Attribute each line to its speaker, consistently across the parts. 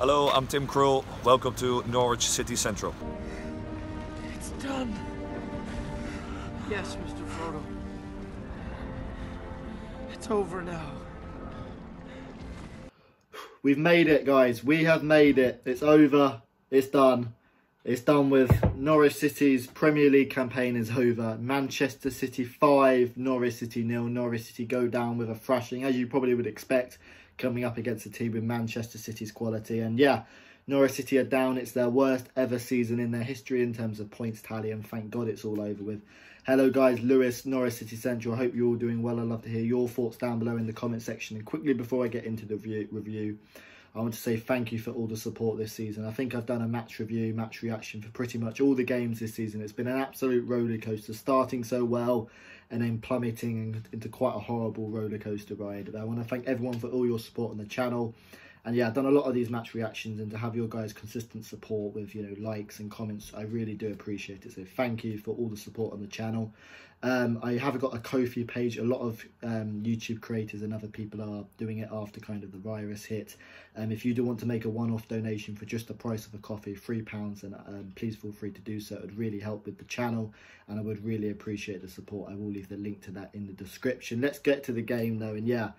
Speaker 1: Hello, I'm Tim Krul. Welcome to Norwich City Central.
Speaker 2: It's done. Yes, Mr. Frodo. It's over now.
Speaker 3: We've made it, guys. We have made it. It's over. It's done. It's done with Norwich City's Premier League campaign is over. Manchester City 5, Norwich City nil. Norwich City go down with a thrashing, as you probably would expect, coming up against a team with Manchester City's quality. And yeah, Norwich City are down. It's their worst ever season in their history in terms of points tally, and thank God it's all over with. Hello, guys. Lewis, Norwich City Central. I hope you're all doing well. I'd love to hear your thoughts down below in the comment section. And quickly, before I get into the review, review I want to say thank you for all the support this season. I think I've done a match review, match reaction for pretty much all the games this season. It's been an absolute roller coaster, starting so well and then plummeting into quite a horrible roller coaster ride. But I want to thank everyone for all your support on the channel and yeah, I've done a lot of these match reactions and to have your guys' consistent support with, you know, likes and comments, I really do appreciate it. So thank you for all the support on the channel. Um, I have got a Ko-fi page. A lot of um, YouTube creators and other people are doing it after kind of the virus hit. Um, if you do want to make a one-off donation for just the price of a coffee, £3, and um, please feel free to do so. It would really help with the channel and I would really appreciate the support. I will leave the link to that in the description. Let's get to the game though. And yeah,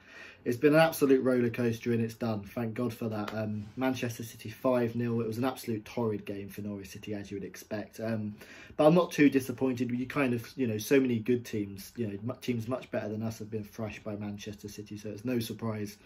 Speaker 3: it's been an absolute roller coaster and it's done. Thank God for that. Um, Manchester City 5-0. It was an absolute torrid game for Norwich City as you would expect. Um, but I'm not too disappointed. You kind of, you know, so many good teams, you know, teams much better than us have been thrashed by Manchester City. So it's no surprise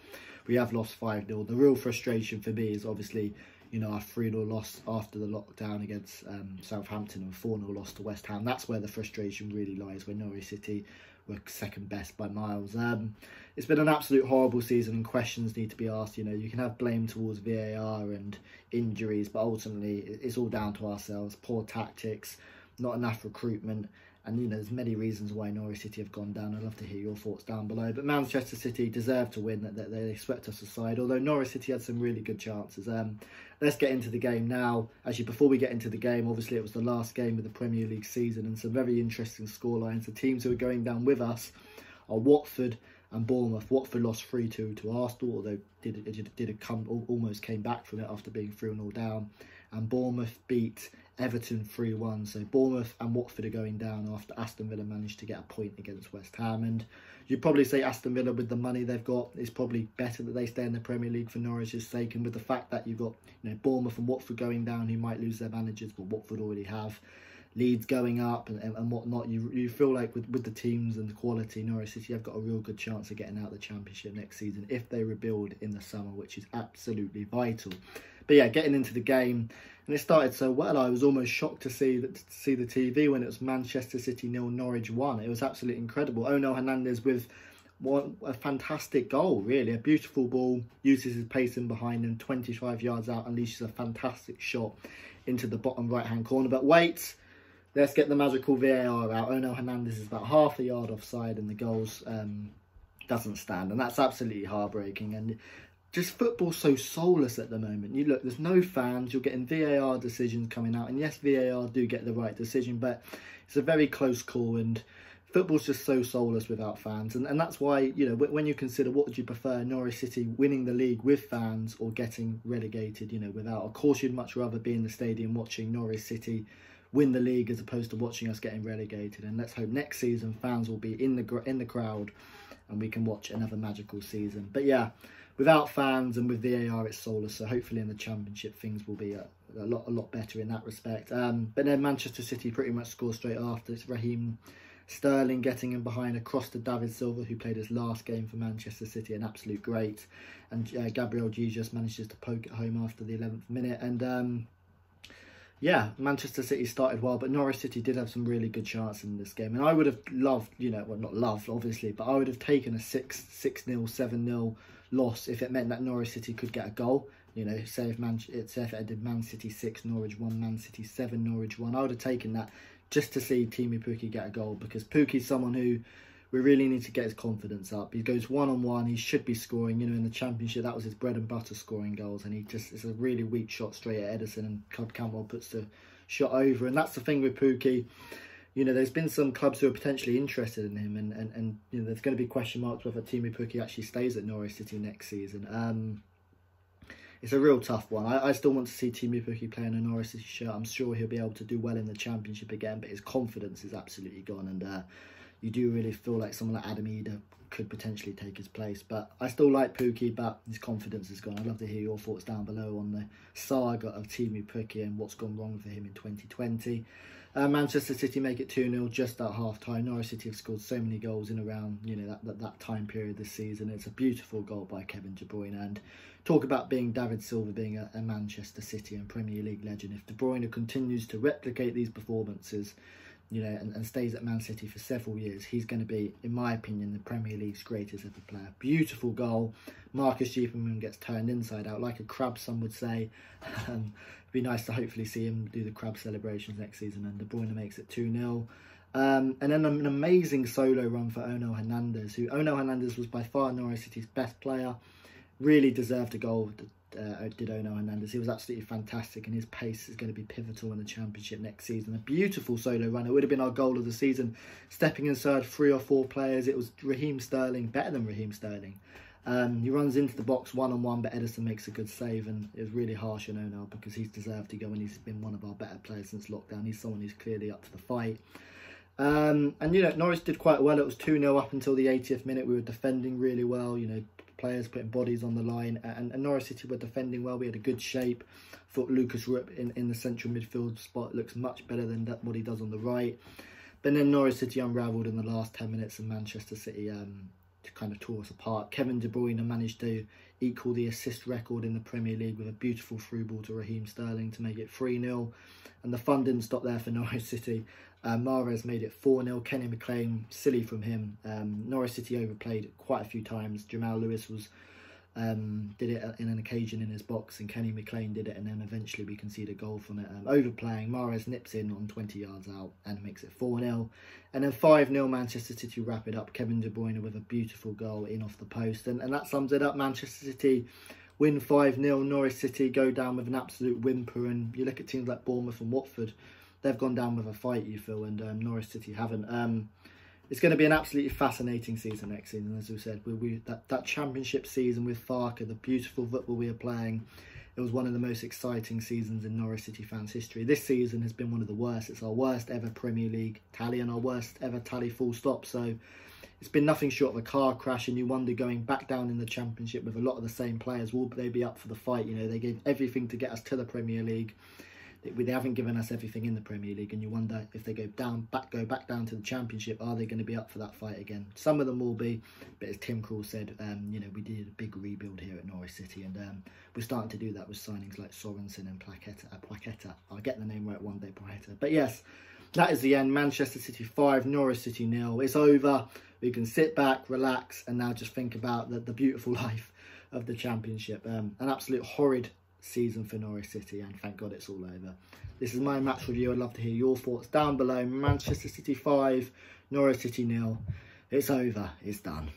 Speaker 3: we have lost 5-0. The real frustration for me is obviously you know, our 3 0 loss after the lockdown against um, Southampton and 4 0 loss to West Ham. That's where the frustration really lies, where Norwich City were second best by miles. Um, it's been an absolute horrible season and questions need to be asked. You know, you can have blame towards VAR and injuries, but ultimately it's all down to ourselves. Poor tactics, not enough recruitment. And, you know, there's many reasons why Norwich City have gone down. I'd love to hear your thoughts down below. But Manchester City deserved to win. That They swept us aside, although Norwich City had some really good chances. Um, let's get into the game now. Actually, before we get into the game, obviously it was the last game of the Premier League season and some very interesting scorelines. The teams who are going down with us are Watford and Bournemouth. Watford lost 3-2 to Arsenal, although did, did, did come, almost came back from it after being 3-0 down. And Bournemouth beat Everton 3 1. So Bournemouth and Watford are going down after Aston Villa managed to get a point against West Ham. And you'd probably say Aston Villa, with the money they've got, is probably better that they stay in the Premier League for Norwich's sake. And with the fact that you've got you know Bournemouth and Watford going down, who might lose their managers, but Watford already have. Leeds going up and, and, whatnot, you you feel like with, with the teams and the quality, Norwich City have got a real good chance of getting out of the Championship next season if they rebuild in the summer, which is absolutely vital. But yeah, getting into the game, and it started so well. I was almost shocked to see that to see the TV when it was Manchester City nil, Norwich one. It was absolutely incredible. Onel Hernandez with one a fantastic goal, really a beautiful ball. Uses his pace in behind him, 25 yards out, unleashes a fantastic shot into the bottom right hand corner. But wait, let's get the magical VAR out. Onel Hernandez is about half a yard offside, and the goals um, doesn't stand, and that's absolutely heartbreaking. And just football's so soulless at the moment. You look, there's no fans. You're getting VAR decisions coming out, and yes, VAR do get the right decision, but it's a very close call, and football's just so soulless without fans, and and that's why you know when you consider what would you prefer, Norwich City winning the league with fans or getting relegated, you know, without. Of course, you'd much rather be in the stadium watching Norwich City win the league as opposed to watching us getting relegated. And let's hope next season fans will be in the in the crowd, and we can watch another magical season. But yeah without fans and with VAR it's soulless. So hopefully in the Championship things will be a, a lot a lot better in that respect. Um, but then Manchester City pretty much score straight after. It's Raheem Sterling getting in behind across to David Silva, who played his last game for Manchester City, an absolute great. And uh, Gabriel Jesus manages to poke it home after the 11th minute. And um, yeah, Manchester City started well, but Norwich City did have some really good chances in this game. And I would have loved, you know, well, not loved, obviously, but I would have taken a 6 6 0, 7 0 loss if it meant that Norwich City could get a goal. You know, say if Man, say if it ended Man City six, Norwich one, Man City seven, Norwich one. I would have taken that just to see Teemu Pukki get a goal because Pukki's someone who we really need to get his confidence up. He goes one on one. He should be scoring. You know, in the championship, that was his bread and butter, scoring goals. And he just it's a really weak shot straight at Ederson, and Club Cantwell puts the shot over. And that's the thing with Pukki. you know, there's been some clubs who are potentially interested in him, and, and, and you know, there's going to be question marks whether Teemu Pukki actually stays at Norwich City next season. Um, it's a real tough one. I, I still want to see Teemu Pukki play in a Norwich City shirt. I'm sure he'll be able to do well in the Championship again, but his confidence is absolutely gone. And uh, you do really feel like someone like Adam Idah could potentially take his place. But I still like Pukki, but his confidence is gone. I'd love to hear your thoughts down below on the saga of Teemu Pukki and what's gone wrong for him in 2020. Uh, Manchester City make it 2-0 just at half-time. Norwich City have scored so many goals in around you know that, that, that time period this season. It's a beautiful goal by Kevin De Bruyne. And talk about being David Silva being a, a Manchester City and Premier League legend. If De Bruyne continues to replicate these performances, you know, and, and, stays at Man City for several years, he's going to be, in my opinion, the Premier League's greatest ever player. Beautiful goal. Marco Stiepermann gets turned inside out like a crab, some would say. Um, it'd be nice to hopefully see him do the crab celebrations next season, and De Bruyne makes it 2 0. Um, and then an amazing solo run for Onel Hernandez, who Onel Hernandez was by far Norwich City's best player. Really deserved a goal uh, did Onel Hernandez. He was absolutely fantastic, and his pace is going to be pivotal in the championship next season. A beautiful solo run. It would have been our goal of the season. Stepping inside three or four players, it was Raheem Sterling, better than Raheem Sterling. Um, he runs into the box one on one, but Ederson makes a good save, and it was really harsh on Onel because he's deserved to go, and he's been one of our better players since lockdown. He's someone who's clearly up to the fight. Um, and you know, Norwich did quite well. It was 2 0 up until the 80th minute. We were defending really well. You know, players putting bodies on the line. And, and Norwich City were defending well. We had a good shape. thought Lukas Rupp in, in the central midfield spot looks much better than that, what he does on the right. But then Norwich City unravelled in the last 10 minutes and Manchester City um, kind of tore us apart. Kevin De Bruyne managed to equal the assist record in the Premier League with a beautiful through ball to Raheem Sterling to make it 3-0. And the fun didn't stop there for Norwich City. Uh, Mahrez made it 4-0. Kenny McLean, silly from him. Um, Norwich City overplayed quite a few times. Jamal Lewis was um, did it in an occasion in his box, and Kenny McLean did it, and then eventually we concede a goal from it. Um, overplaying, Mahrez nips in on 20 yards out and makes it 4 0. And then 5 0 Manchester City wrap it up. Kevin De Bruyne with a beautiful goal in off the post, and, and that sums it up. Manchester City win 5 0. Norwich City go down with an absolute whimper, and you look at teams like Bournemouth and Watford, they've gone down with a fight, you feel, and um, Norwich City haven't. Um, it's going to be an absolutely fascinating season next season, as we said. We, we that, that championship season with Farke, the beautiful football we are playing, it was one of the most exciting seasons in Norwich City fans' history. This season has been one of the worst. It's our worst ever Premier League tally and our worst ever tally full stop. So it's been nothing short of a car crash and you wonder going back down in the championship with a lot of the same players, will they be up for the fight? You know, they gave everything to get us to the Premier League they haven't given us everything in the Premier League, and you wonder if they go down, back, go back down to the Championship, are they going to be up for that fight again? Some of them will be, but as Tim Krul said, um, you know, we did a big rebuild here at Norwich City, and um, we're starting to do that with signings like Sorensen and Placheta. Uh. I'll get the name right one day, Placheta. But yes, that is the end. Manchester City five, Norwich City nil. It's over. We can sit back, relax, and now just think about the, the beautiful life of the Championship. Um, an absolute horrid season for Norwich City and thank God it's all over. This is my match review. I'd love to hear your thoughts down below. Manchester City 5, Norwich City nil. It's over. It's done.